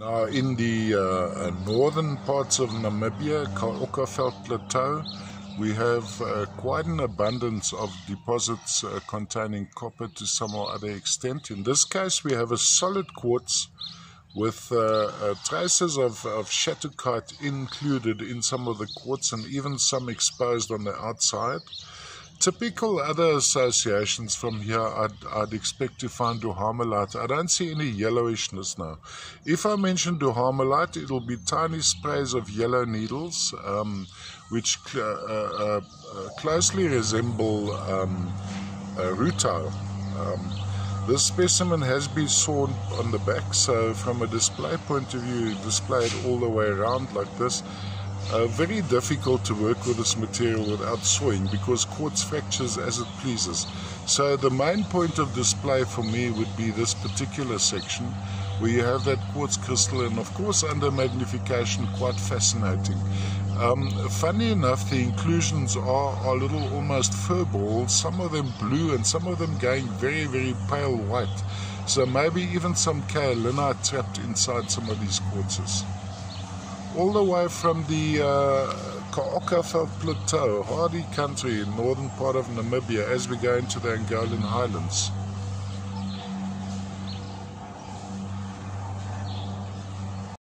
Now, in the uh, northern parts of Namibia, Kaokaveld Plateau, we have uh, quite an abundance of deposits uh, containing copper to some or other extent. In this case, we have a solid quartz with uh, uh, traces of, of shattuckite included in some of the quartz and even some exposed on the outside. Typical other associations from here, I'd, I'd expect to find duhamelite. I don't see any yellowishness now. If I mention duhamelite, it'll be tiny sprays of yellow needles, um, which uh, uh, uh, closely resemble um, rutile. Um, this specimen has been sawn on the back, so from a display point of view, displayed all the way around like this. Uh, very difficult to work with this material without sawing because quartz fractures as it pleases. So the main point of display for me would be this particular section where you have that quartz crystal and of course under magnification quite fascinating. Um, funny enough, the inclusions are, are little almost fur balls, some of them blue and some of them going very, very pale white. So maybe even some kaolinite trapped inside some of these quartzes all the way from the uh, Kaokoveld Plateau, hardy country in northern part of Namibia as we go into the Angolan highlands.